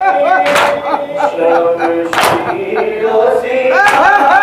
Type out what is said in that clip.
Shall we see the?